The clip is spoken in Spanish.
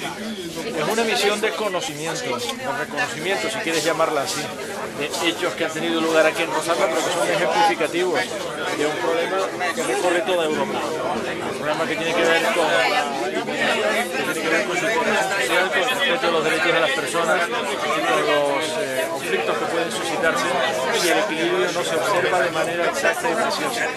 Es una misión de conocimiento, de reconocimiento, si quieres llamarla así, de hechos que han tenido lugar aquí en Rosario, pero que son ejemplificativos de un problema que recorre toda Europa. Un problema que tiene que ver con que tiene que ver con su social, con el respeto de los derechos de las personas, y con los eh, conflictos que pueden suscitarse y el equilibrio no se observa de manera exacta y preciosa.